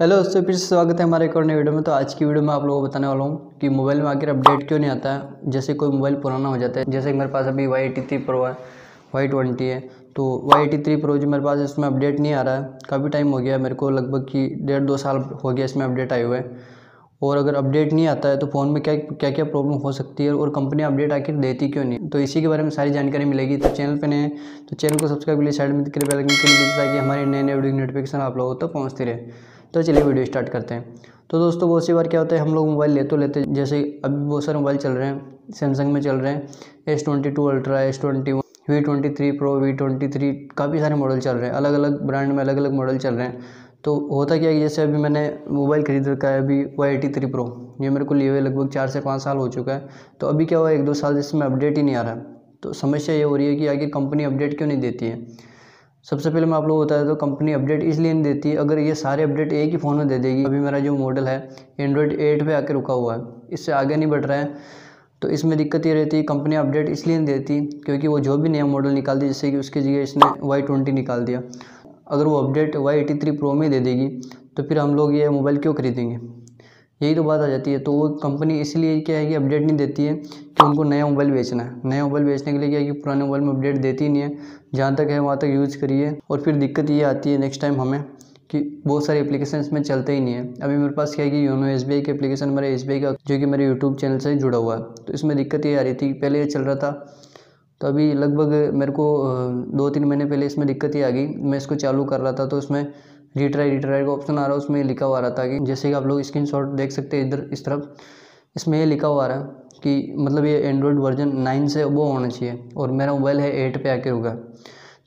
Hello दोस्तों, फिर स्वागत है हमारे एक और नई वीडियो में। तो आज की वीडियो में आप लोगों को बताने वाला हूँ कि मोबाइल में आखिर अपडेट क्यों नहीं आता है? जैसे कोई मोबाइल पुराना हो जाता है, जैसे मेरे पास अभी वाई एटी थ्री प्रो है वाई ट्वेंटी है तो वाई एटी थ्री प्रो जो मेरे पास इसमें अपडेट नहीं आ रहा है। काफ़ी टाइम हो गया मेरे को, लगभग कि डेढ़ दो साल हो गया इसमें अपडेट आए हुए। और अगर अपडेट नहीं आता है तो फ़ोन में क्या क्या क्या प्रॉब्लम हो सकती है और कंपनी अपडेट आखिर देती क्यों नहीं? तो इसी के बारे में सारी जानकारी मिलेगी। तो चैनल पे नए तो चैनल को सब्सक्राइब के लिए साइड में दिख रहे के लिए ताकि हमारे नए नए वीडियो नोटिफिकेशन आप लोगों तक तो पहुँचती रहे। तो चलिए वीडियो स्टार्ट करते हैं। तो दोस्तों, बहुत सी बार क्या होता है, हम लोग मोबाइल ले तो लेते हैं। जैसे अभी बहुत सारे मोबाइल चल रहे हैं सैमसंग में चल रहे हैं। S twenty two ultra S twenty one V twenty three pro V twenty three काफ़ी सारे मॉडल चल रहे हैं। अलग अलग ब्रांड में अलग अलग मॉडल चल रहे हैं। तो होता क्या है जैसे अभी मैंने मोबाइल खरीद रखा है, अभी वाई एटी थ्री प्रो ये मेरे को लिए हुए लगभग चार से पाँच साल हो चुका है। तो अभी क्या हुआ, एक दो साल जिसमें अपडेट ही नहीं आ रहा। है तो समस्या ये हो रही है कि आगे कंपनी अपडेट क्यों नहीं देती है? सबसे पहले मैं आप लोगों लोग बताया तो कंपनी अपडेट इसलिए नहीं देती, अगर ये सारे अपडेट एक ही फ़ोन में दे देगी। अभी मेरा जो मॉडल है एंड्रॉयड एट पे आके रुका हुआ है, इससे आगे नहीं बढ़ रहा है। तो इसमें दिक्कत ये रहती है कंपनी अपडेट इसलिए नहीं देती, क्योंकि वो जो भी नया मॉडल निकाल दी जैसे कि उसकी जगह इसने वाई ट्वेंटी निकाल दिया। अगर वो update Y eighty three pro में दे देगी तो फिर हम लोग ये मोबाइल क्यों खरीदेंगे? यही तो बात आ जाती है। तो वो कंपनी इसलिए क्या है कि अपडेट नहीं देती है कि उनको नया मोबाइल बेचना है। नया मोबाइल बेचने के लिए क्या है कि पुराने मोबाइल में अपडेट देती ही नहीं है। जहाँ तक है, वहाँ तक यूज़ करिए। और फिर दिक्कत ये आती है नेक्स्ट टाइम हमें कि बहुत सारी एप्लीकेशन इसमें चलते ही नहीं है। अभी मेरे पास क्या है कि योनो एस बी का एप्लीकेशन मेरे एसबीआई का, जो कि मेरे यूट्यूब चैनल से जुड़ा हुआ है। तो इसमें दिक्कत ये आ रही थी पहले ये चल रहा था तो अभी लगभग मेरे को दो तीन महीने पहले इसमें दिक्कत ही आ गई। मैं इसको चालू कर रहा था तो उसमें रिट्राई रिट्राई का ऑप्शन आ रहा है उसमें लिखा हुआ रहा था कि जैसे कि आप लोग स्क्रीन देख सकते हैं इधर, इस तरफ़। इसमें ये लिखा हुआ रहा है कि मतलब ये एंड्रॉयड वर्जन नाइन से वो होना चाहिए और मेरा मोबाइल है एट पर आके होगा।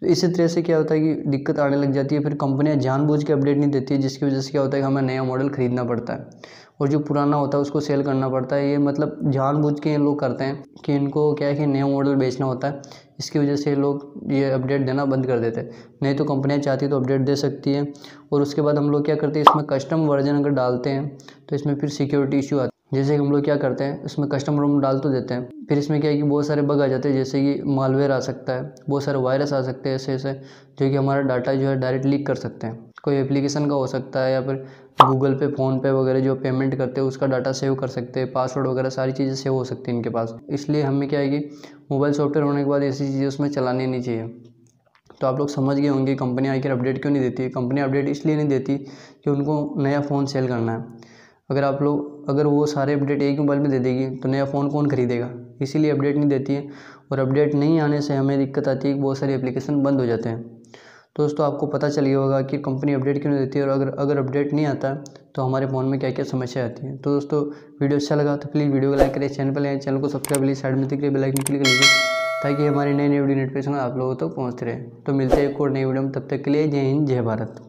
तो इसी तरह से क्या होता है कि दिक्कत आने लग जाती है, फिर कंपनियाँ जानबूझ के अपडेट नहीं देती है, जिसकी वजह से क्या होता है कि हमें नया मॉडल खरीदना पड़ता है और जो पुराना होता है उसको सेल करना पड़ता है। ये मतलब जानबूझ के ये लोग करते हैं कि इनको क्या है कि नया मॉडल बेचना होता है, इसकी वजह से लोग ये अपडेट देना बंद कर देते हैं। नहीं तो कंपनियाँ चाहती तो अपडेट दे सकती है और उसके बाद हम लोग क्या करते हैं, इसमें कस्टम वर्जन अगर डालते हैं तो इसमें फिर सिक्योरिटी इशू आता है। जैसे कि हम लोग क्या करते हैं, इसमें कस्टम रोम डाल तो देते हैं। फिर इसमें क्या है कि बहुत सारे बग आ जाते हैं, जैसे कि मालवेयर आ सकता है, बहुत सारे वायरस आ सकते हैं ऐसे ऐसे, जो कि हमारा डाटा जो है डायरेक्ट लीक कर सकते हैं। कोई एप्लीकेशन का हो सकता है या फिर गूगल पे फ़ोन पे वगैरह जो पेमेंट करते हैं, उसका डाटा सेव कर सकते हैं पासवर्ड वगैरह सारी चीज़ें सेव हो सकती हैं इनके पास। इसलिए हमें क्या है कि मोबाइल सॉफ्टवेयर होने के बाद ऐसी चीज़ें उसमें चलानी नहीं चाहिए। तो आप लोग समझ गए होंगे कंपनी आखिर अपडेट क्यों नहीं देती कंपनी अपडेट इसलिए नहीं देती कि उनको नया फ़ोन सेल करना है। अगर आप लोग, अगर वो सारे अपडेट एक मोबाइल में दे देगी तो नया फ़ोन कौन खरीदेगा? इसीलिए अपडेट नहीं देती है। और अपडेट नहीं आने से हमें दिक्कत आती है कि बहुत सारी एप्लीकेशन बंद हो जाते हैं। तो दोस्तों, आपको पता चल गया होगा कि कंपनी अपडेट क्यों देती है और अगर अगर अपडेट नहीं आता तो हमारे फ़ोन में क्या क्या समस्या आती है। तो दोस्तों, वीडियो अच्छा लगा तो प्लीज़ वीडियो को लाइक करें चैनल पर लाइक चैनल को सब्सक्राइब लीजिए साइड में दिख रही बेल आइकन क्लिक लीजिए ताकि हमारी नई नई वीडियो नोटिफिकेशन आप लोगों तक तो पहुँचते रहे। तो मिलते हैं एक और नई वीडियो में, तब तक के लिए जय हिंद, जय भारत।